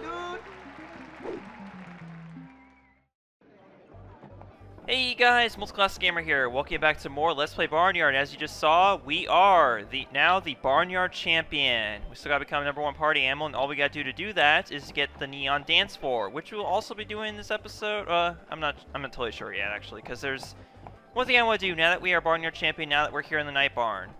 dude. Hey guys, MultiClassicGamer here. Welcome back to more Let's Play Barnyard. As you just saw, we are the now the Barnyard Champion. We still gotta become number one party animal, and all we gotta do to do that is get the Neon Dance Floor, which we'll also be doing in this episode. Uh, I'm not, I'm not totally sure yet, actually, because there's one thing I want to do now that we are Barnyard Champion, now that we're here in the Night Barn.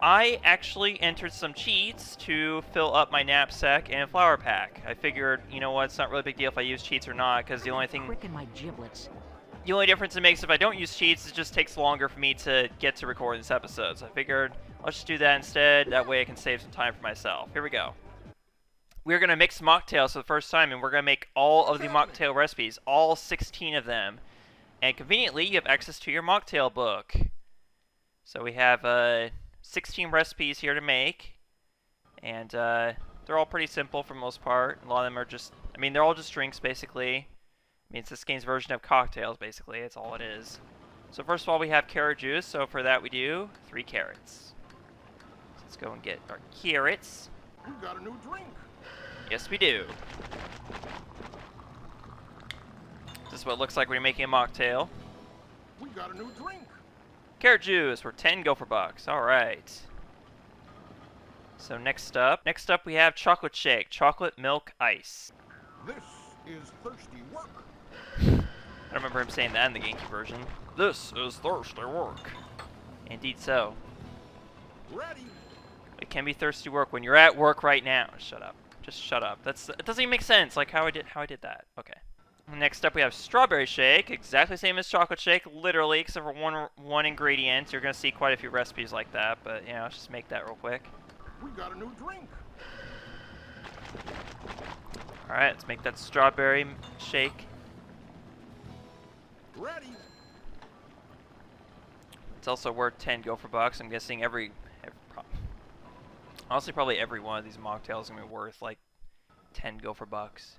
I actually entered some cheats to fill up my knapsack and flower pack. I figured, you know what, it's not really a big deal if I use cheats or not, because the only thing my giblets. the only difference it makes if I don't use cheats is it just takes longer for me to get to record this episode. So I figured let's just do that instead. That way I can save some time for myself. Here we go. We're going to mix mocktails for the first time, and we're going to make all of the mocktail recipes, all 16 of them. And conveniently, you have access to your mocktail book. So we have uh, 16 recipes here to make. And uh, they're all pretty simple for the most part. A lot of them are just, I mean, they're all just drinks, basically. I mean, it's this game's version of cocktails, basically. It's all it is. So first of all, we have carrot juice. So for that, we do three carrots. So let's go and get our carrots. We got a new drink. Yes, we do. This is what it looks like when you're making a mocktail. We got a new drink. Carrot juice for 10 gopher bucks. All right. So next up, next up we have chocolate shake, chocolate milk ice. This is thirsty work. I don't remember him saying that in the GameCube version. This is thirsty work. Indeed so. Ready. It can be thirsty work when you're at work right now. Shut up. Just shut up. That's it doesn't even make sense. Like how I did how I did that. Okay. Next up we have strawberry shake, exactly the same as chocolate shake, literally, except for one one ingredient. You're gonna see quite a few recipes like that, but you know, let's just make that real quick. We got a new drink. All right, let's make that strawberry shake. Ready. It's also worth 10 gopher bucks. I'm guessing every, every pro- honestly probably every one of these mocktails is gonna be worth like 10 gopher bucks,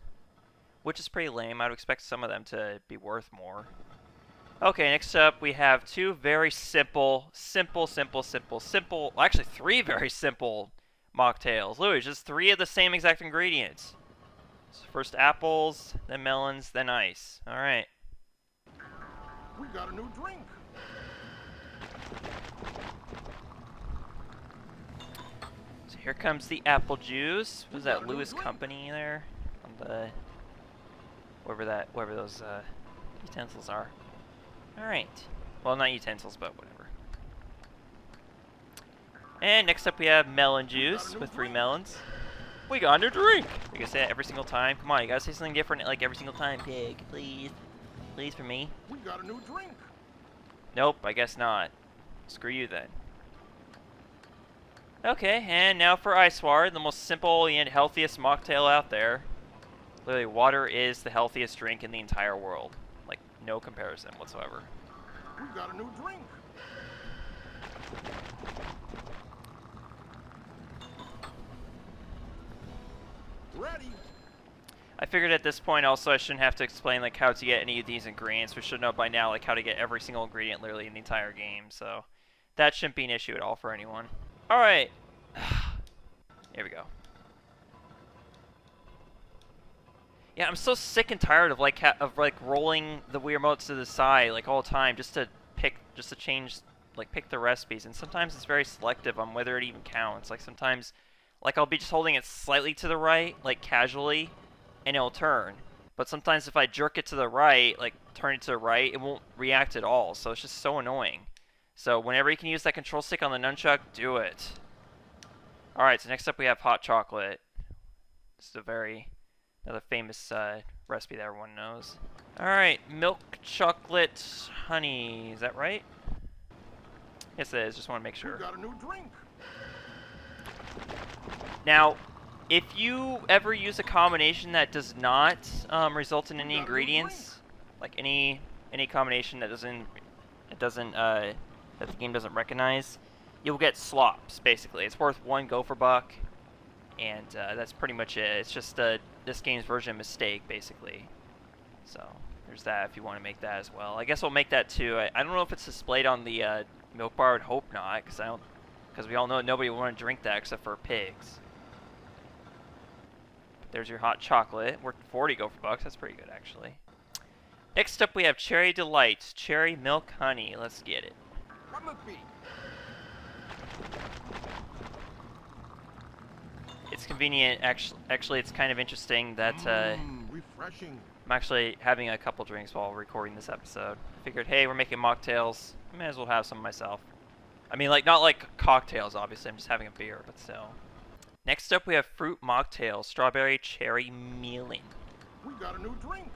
which is pretty lame. I'd expect some of them to be worth more. Okay, next up we have two very simple, simple, simple, simple, simple. Well, actually, three very simple mocktails. Louis, just three of the same exact ingredients. So first apples, then melons, then ice. All right. We got a new drink. So here comes the apple juice. Was that Lewis Company there? On the wherever that wherever those uh, utensils are. All right. Well, not utensils, but whatever. And next up we have melon juice with three melons. We got a new drink. You can say that every single time. Come on, you gotta say something different like every single time, pig. Please, please for me. We got a new drink. Nope, I guess not. Screw you then. Okay, and now for Ice the most simple and healthiest mocktail out there. Literally, water is the healthiest drink in the entire world. Like, no comparison whatsoever. We've got a new drink. Ready. I figured at this point also I shouldn't have to explain like how to get any of these ingredients. We should know by now like how to get every single ingredient literally in the entire game. So that shouldn't be an issue at all for anyone. All right. Here we go. Yeah, I'm so sick and tired of like of like rolling the Wii remote to the side like all the time just to pick just to change like pick the recipes and sometimes it's very selective on whether it even counts. Like sometimes like I'll be just holding it slightly to the right like casually and it'll turn. But sometimes if I jerk it to the right, like turn it to the right, it won't react at all. So it's just so annoying. So whenever you can use that control stick on the nunchuck, do it. Alright, so next up we have hot chocolate. This is a very, another famous uh, recipe that everyone knows. Alright, milk chocolate honey. Is that right? Yes, it is. Just want to make We sure. got a new drink. Now, if you ever use a combination that does not um, result in any a ingredients, like any any combination that doesn't it doesn't uh, that the game doesn't recognize, you'll get slops. Basically, it's worth one gopher buck, and uh, that's pretty much it. It's just uh, this game's version mistake, basically. So there's that. If you want to make that as well, I guess we'll make that too. I, I don't know if it's displayed on the uh, milk bar. I would hope not, because I don't. Because we all know nobody will want to drink that except for pigs. There's your hot chocolate. Worth 40 gopher bucks. That's pretty good, actually. Next up, we have Cherry Delight. Cherry Milk Honey. Let's get it. Come with me. It's convenient. Actually, actually, it's kind of interesting that uh, Mmm. I'm actually having a couple drinks while recording this episode. I figured, hey, we're making mocktails. I may as well have some myself. I mean, like, not like cocktails, obviously. I'm just having a beer, but still. Next up, we have Fruit Mocktail. Strawberry Cherry Mealing. We got a new drink.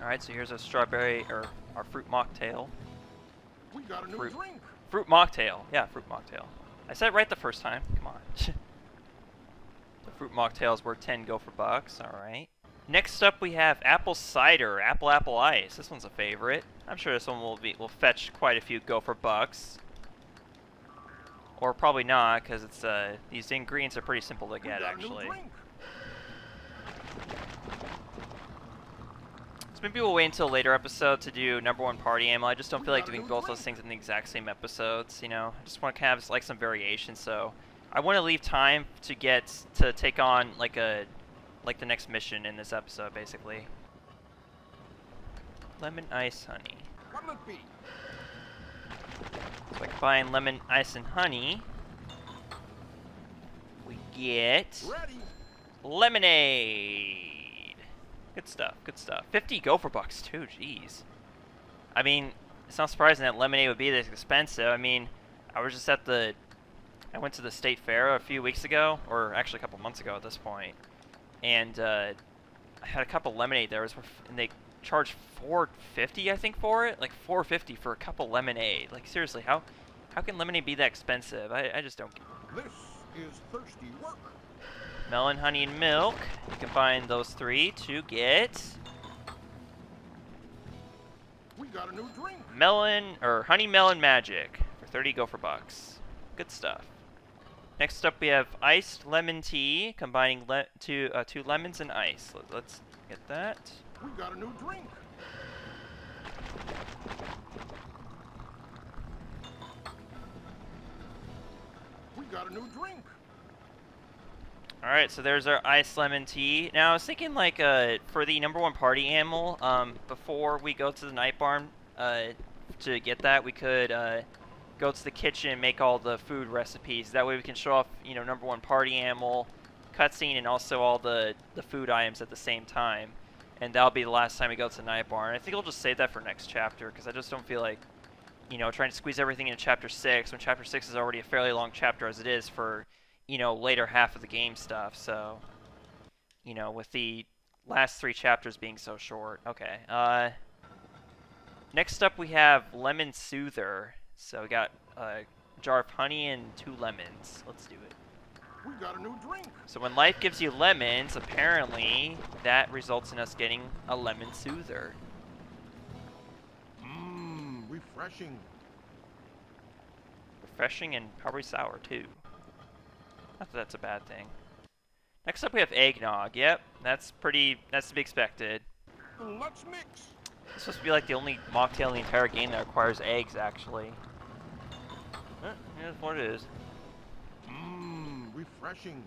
Alright, so here's a strawberry, or our Fruit Mocktail. We got a new Fruit. drink. Fruit Mocktail. Yeah, Fruit Mocktail. I said it right the first time. Come on. the Fruit mocktails worth 10 gopher bucks. Alright. Next up, we have Apple Cider. Apple Apple Ice. This one's a favorite. I'm sure this one will be will fetch quite a few gopher bucks. Or probably not, because it's uh, these ingredients are pretty simple to get, actually. a new drink. So maybe we'll wait until a later episode to do number one party ammo. I just don't feel like doing both those things in the exact same episodes. You know, I just want to kind of have like some variation. So I want to leave time to get to take on like a like the next mission in this episode, basically. Lemon ice honey. Come with me. So I combine lemon ice and honey. We get Ready. lemonade. Good stuff. Good stuff. 50 gopher bucks too. Jeez. I mean, it's not surprising that lemonade would be this expensive. I mean, I was just at the I went to the state fair a few weeks ago, or actually a couple months ago at this point, and uh, I had a cup of lemonade there. Was, and they charged 450, I think, for it. Like 450 for a cup of lemonade. Like seriously, how how can lemonade be that expensive? I, I just don't. This is thirsty work. Melon, honey, and milk. You can find those three to get We got a new drink. melon or honey melon magic for 30 gopher bucks. Good stuff. Next up, we have iced lemon tea, combining le- two uh, two lemons and ice. Let- Let's get that. We got a new drink. We got a new drink. All right, so there's our iced lemon tea. Now I was thinking like uh, for the number one party animal, um, before we go to the night barn uh, to get that, we could uh, go to the kitchen and make all the food recipes. That way we can show off, you know, number one party animal, cutscene, and also all the the food items at the same time. And that'll be the last time we go to the night barn. I think I'll just save that for next chapter because I just don't feel like, you know, trying to squeeze everything into chapter six when chapter six is already a fairly long chapter as it is for you know, later half of the game stuff. So, you know, with the last three chapters being so short. Okay. Uh, next up, we have Lemon Soother. So we got a jar of honey and two lemons. Let's do it. We got a new drink. So when life gives you lemons, apparently that results in us getting a lemon soother. Mmm, refreshing. Refreshing and probably sour too. Not that that's a bad thing. Next up, we have eggnog. Yep, that's pretty. That's to be expected. Let's mix. It's supposed to be like the only mocktail in the entire game that requires eggs, actually. Eh, Here's what it is. Mmm, refreshing.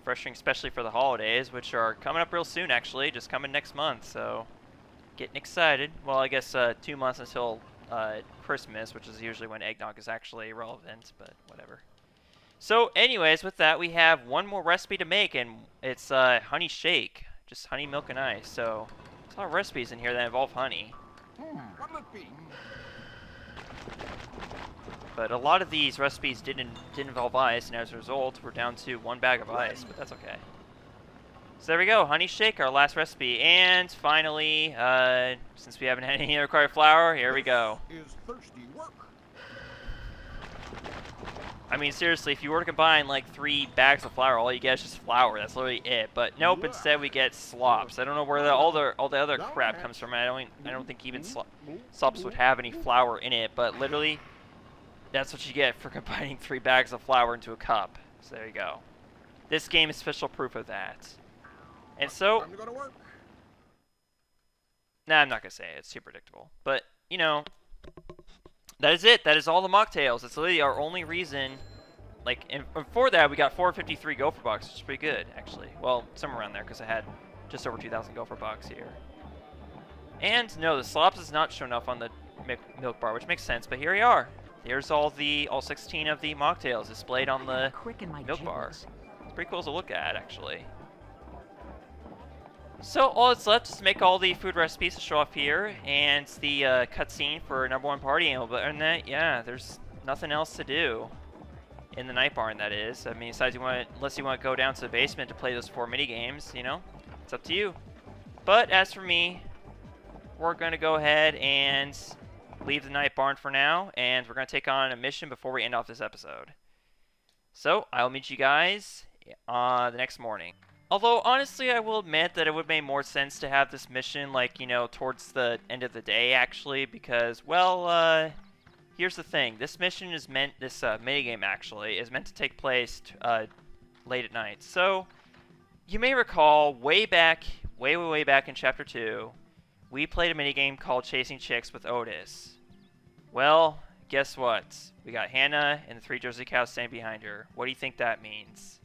Refreshing, especially for the holidays, which are coming up real soon, actually. Just coming next month, so getting excited. Well, I guess uh, two months until uh, Christmas, which is usually when eggnog is actually relevant, but whatever. So, anyways, with that, we have one more recipe to make, and it's uh, honey shake. Just honey, milk, and ice. So, there's a lot of recipes in here that involve honey. But a lot of these recipes didn't didn't involve ice, and as a result, we're down to one bag of ice. But that's okay. So there we go, honey shake, our last recipe, and finally, uh, since we haven't had any required flour, here we go. Is thirsty work. I mean, seriously, if you were to combine like three bags of flour, all you get is just flour. That's literally it. But nope, instead we get slops. I don't know where the, all the all the other crap comes from. I don't I don't think even slo- mm-hmm. slops would have any flour in it. But literally, that's what you get for combining three bags of flour into a cup. So there you go. This game is special proof of that. And so, Time to go to work. nah, I'm not gonna say it. It's too predictable. But you know, that is it. That is all the mocktails. It's literally our only reason. like, and before that, we got 453 gopher bucks, which is pretty good, actually. Well, somewhere around there, because I had just over 2,000 gopher bucks here. And no, the slops is not shown up on the milk bar, which makes sense, but here we are. Here's all the all 16 of the mocktails displayed on the milk bar. It's pretty cool to look at, actually. So all that's left is make all the food recipes to show off here, and the uh, cutscene for number one party animal. But other that, yeah, there's nothing else to do in the night barn. That is, I mean, besides you want, unless you want to go down to the basement to play those four mini games, you know, it's up to you. But as for me, we're gonna go ahead and leave the night barn for now, and we're gonna take on a mission before we end off this episode. So I'll meet you guys uh, the next morning. Although, honestly, I will admit that it would make more sense to have this mission, like, you know, towards the end of the day, actually, because, well, uh, here's the thing. This mission is meant, this uh, minigame, actually, is meant to take place uh, late at night. So, you may recall, way back, way, way, way back in Chapter 2, we played a minigame called Chasing Chicks with Otis. Well, guess what? We got Hannah and the three Jersey cows standing behind her. What do you think that means?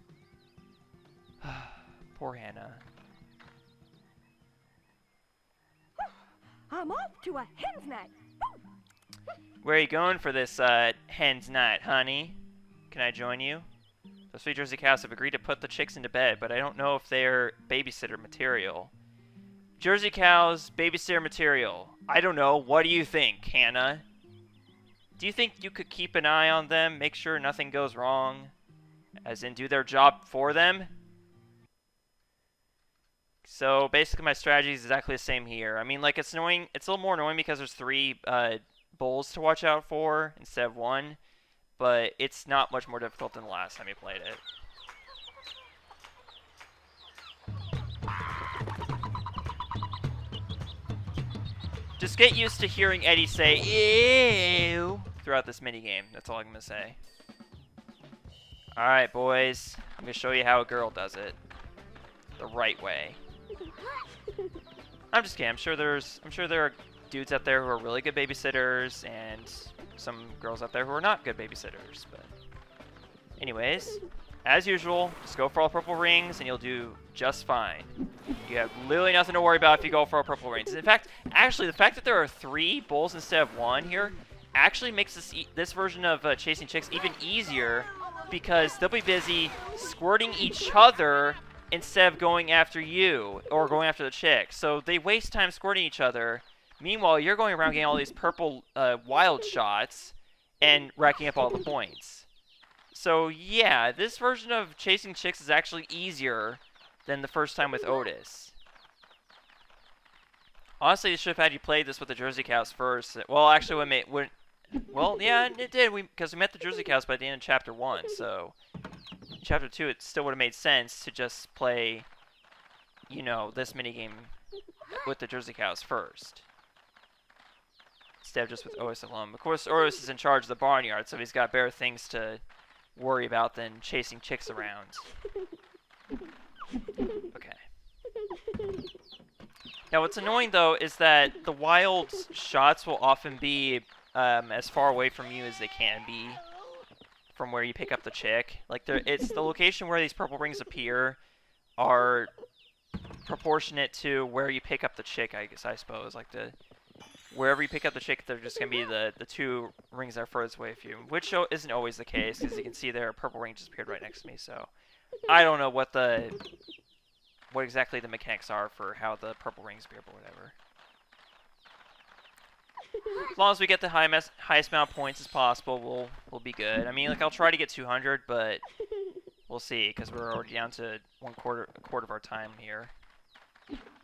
Poor Hannah. I'm off to a hen's night. Where are you going for this uh, hen's night, honey? Can I join you? The three Jersey cows have agreed to put the chicks into bed, but I don't know if they're babysitter material. Jersey cows, babysitter material. I don't know. What do you think, Hannah? Do you think you could keep an eye on them, make sure nothing goes wrong? As in, do their job for them? So basically my strategy is exactly the same here. I mean, like, it's annoying. It's a little more annoying because there's three uh, bulls to watch out for instead of one. But it's not much more difficult than the last time you played it. Just get used to hearing Eddy say, ew, throughout this minigame. That's all I'm going to say. Alright, boys. I'm going to show you how a girl does it. The right way. I'm just kidding. I'm sure there's I'm sure there are dudes out there who are really good babysitters and some girls out there who are not good babysitters, but anyways, as usual, just go for all purple rings and you'll do just fine. You have literally nothing to worry about if you go for all purple rings. In fact, actually, the fact that there are three bulls instead of one here actually makes this e this version of uh, Chasing Chicks even easier because they'll be busy squirting each other instead of going after you or going after the chick. So they waste time squirting each other. Meanwhile, you're going around getting all these purple uh, wild shots and racking up all the points. So yeah, this version of chasing chicks is actually easier than the first time with Otis. Honestly, they should have had you play this with the Jersey Cows first. Well, actually, when, made, when well, yeah, it did. We because we met the Jersey Cows by the end of chapter one, so chapter 2, it still would have made sense to just play, you know, this minigame with the Jersey Cows first. Instead of just with Otis alone. Of course, Otis is in charge of the barnyard, so he's got better things to worry about than chasing chicks around. Okay. Now, what's annoying, though, is that the wild shots will often be um, as far away from you as they can be from where you pick up the chick. Like, it's the location where these purple rings appear are proportionate to where you pick up the chick, I guess, I suppose. Like, the wherever you pick up the chick, they're just going to be the, the two rings that are furthest away from you, which isn't always the case, because you can see there, a purple ring just appeared right next to me, so I don't know what the what exactly the mechanics are for how the purple rings appear, but whatever. As long as we get the high highest amount of points as possible, we'll we'll be good. I mean, like I'll try to get 200, but we'll see because we're already down to one quarter a quarter of our time here.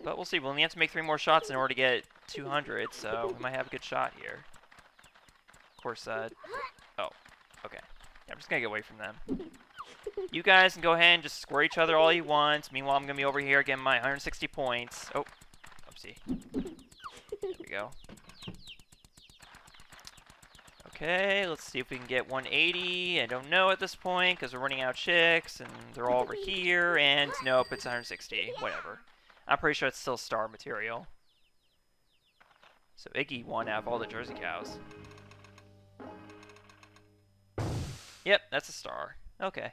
But we'll see. We'll have to make three more shots in order to get 200, so we might have a good shot here. Of course, uh, oh, okay. Yeah, I'm just gonna get away from them. You guys can go ahead and just score each other all you want. Meanwhile, I'm gonna be over here getting my 160 points. Oh, oopsie. There we go. Okay, let's see if we can get 180. I don't know at this point because we're running out chicks and they're all over here. And nope, it's 160. Whatever. I'm pretty sure it's still star material. So Iggy won out of all the Jersey cows. Yep, that's a star. Okay.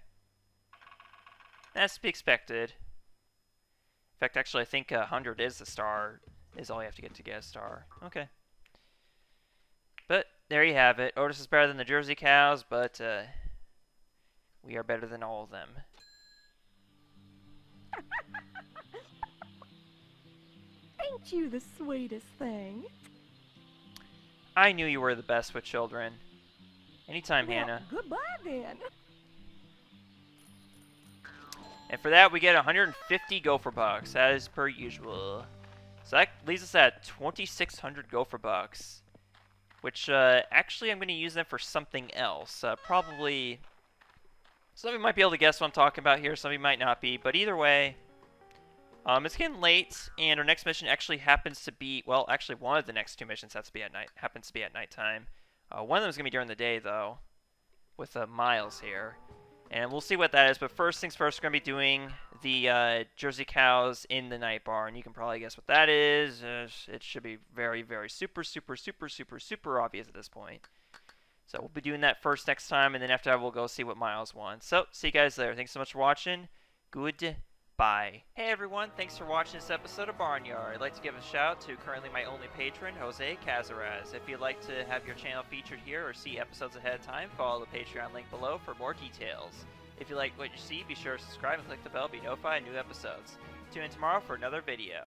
That's to be expected. In fact, actually, I think uh, 100 is the star, is all you have to get to get a star. Okay. There you have it. Otis is better than the Jersey Cows, but, uh, we are better than all of them. Ain't you the sweetest thing? I knew you were the best with children. Anytime, Well, Hannah. Goodbye then. And for that, we get 150 Gopher Bucks, as per usual. So that leaves us at 2,600 Gopher Bucks. Which, uh, actually, I'm going to use them for something else. Uh, probably... Some of you might be able to guess what I'm talking about here, some of you might not be. But either way, um, it's getting late, and our next mission actually happens to be... Well, actually, one of the next two missions has to be at night. happens to be at nighttime. Uh, one of them is going to be during the day, though, with uh, Miles here. And we'll see what that is. But first things first, we're going to be doing the uh, Jersey Cows in the Night Barn. And you can probably guess what that is. Uh, it should be very, very super, super, super, super, super obvious at this point. So we'll be doing that first next time. And then after that, we'll go see what Miles wants. So, see you guys there. Thanks so much for watching. Goodbye. Hey everyone, thanks for watching this episode of Barnyard. I'd like to give a shout out to currently my only patron, Jose Cazares. If you'd like to have your channel featured here or see episodes ahead of time, follow the Patreon link below for more details. If you like what you see, be sure to subscribe and click the bell to be notified of new episodes. Tune in tomorrow for another video.